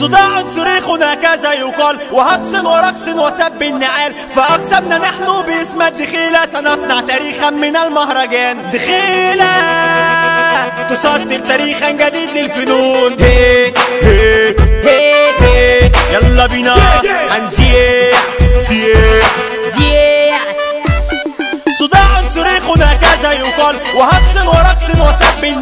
صداع صريخ هكذا يقال وهقص ورقص وسب النعال. فأقسمنا نحن باسم الدخيلة سنصنع تاريخا من المهرجان. دخيلة تصدر تاريخا جديد للفنون. هي هي هي هي. يلا بينا هنزيع زيع زيع. صداع صريخ هكذا يقال وهقص ورقص وسب النعال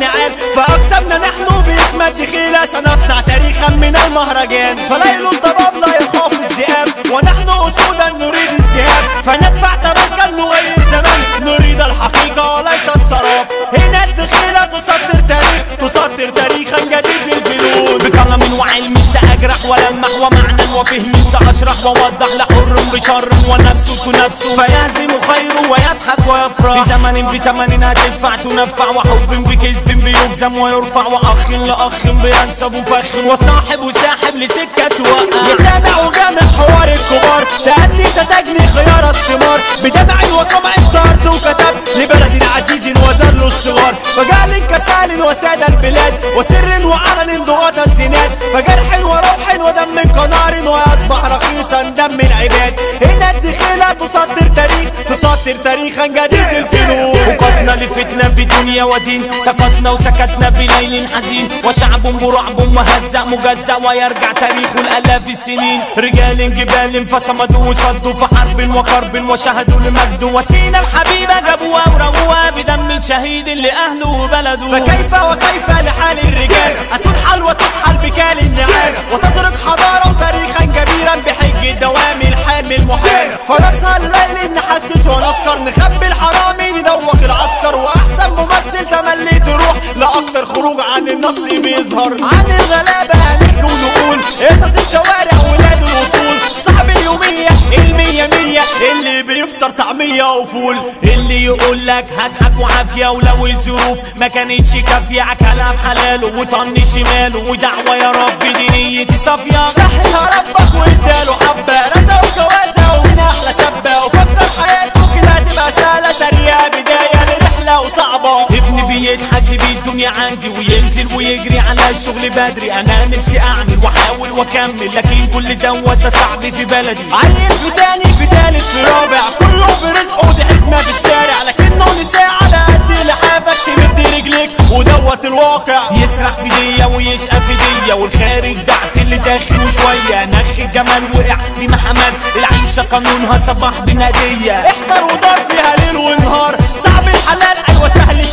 فليل الضباب لا يخاف الذئاب ونحن أسودا نريد الذهاب فندفع ووضح لحر بشر ونفسه تنفسه فيهزم خيره ويضحك ويفرح. في زمن بتمن هتدفع تنفع وحب بكذب بيجزم ويرفع. وأخ لأخ بينسب وفخر وصاحب وساحب لسكة توقع يا سامع وجامع حوار الكبار. تأني ستجني خيار الثمار. كسال وساد البلاد وسر وعلن ضغط الزناد. فجرح وروح ودم كنار ويصبح رخيصا دم العباد. هنا الدخيلة تصدر تاريخ تصدر تاريخا جديد للفنون. وقدنا لفتنا بدنيا ودين سقطنا وسكتنا بليل حزين. وشعب برعب مهزأ مجزأ ويرجع تاريخ الآلاف السنين. رجال جبال فصمدوا وصدوا في حرب وكرب وشهدوا لمجد وسينا الحبيبة جابوها ورموها بدم شهيد لأهله وبلده فكيف وكيف لحال الرجال؟ أتنحل وتسحل بكال النعال. وتترك حضارة وتاريخا كبيرا بحج الدوام الحال المحال. فنسهر لأكتر خروج عن النص بيظهر. عن الغلابة هنحكي ونقول. قصص الشوارع ولاد الوصول. صاحب اليومية المية مية. اللي بيفطر طعمية وفول. اللي يقول لك هضحك وعافية ولو الظروف. ما كانتش كافية كلام حلاله وطن شماله ودعوة يا رب دي نيتي صافية. سهلها ربك واداله حبة رزق الدنيا عندي وينزل ويجري على الشغل بدري. أنا نفسي أعمل وأحاول وأكمل لكن كل دوت ده صعب في بلدي. عيل في تاني في تالت في رابع كله برزقه دي حكمة في الشارع. لكنه نساء على قد لحافك تمد رجليك ودوت الواقع. يسرح في دية ويشقى في دية والخارج دعس اللي داخل وشوية نخ الجمال وقع في محمد العيشة قانونها صباح بنادية. احضر ودار فيها ليل ونهار. صعب الحلال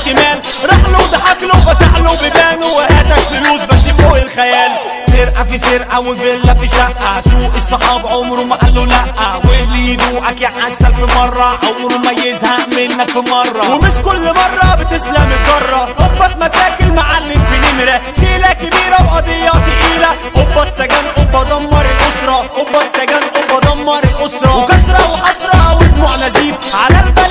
الشمال راح له وضحك له فتح له بيبانه وهاتك فلوس بس فوق الخيال. سرقة في سرقة وفيلا في شقة. سوق الصحاب عمره ما قال له لأ. واللي يدوقك يعسل في مرة؟ عمره ما يزهق منك في مرة. ومش كل مرة بتسلم الجرة. قبة مساكن معلم في نمرة. شيلة كبيرة وقضية تقيلة. قبة سجن قبة دمر الأسرة. قبة سجن قبة دمر الأسرة. وكسرة وحسرة ودموع نزيف على البلد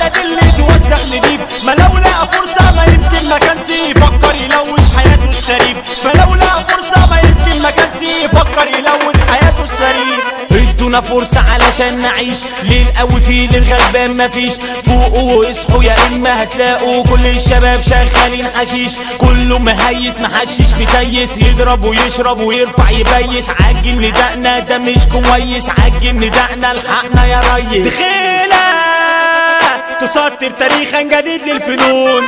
يفكر يلوث حياته الشريف. فلو لقى فرصة ما يمكن ما كانش يفكر يلوث حياته الشريف. ادونا فرصة علشان نعيش. ليل قوي في للغلبان مفيش فوقوا واصحوا يا إما هتلاقوا كل الشباب شغالين حشيش. كله مهيس محشش متيس يضرب ويشرب ويرفع يبيس. عجل ندقنا ده مش كويس. عجل ندقنا الحقنا يا ريس. دخيلة تسطر تاريخا جديد للفنون.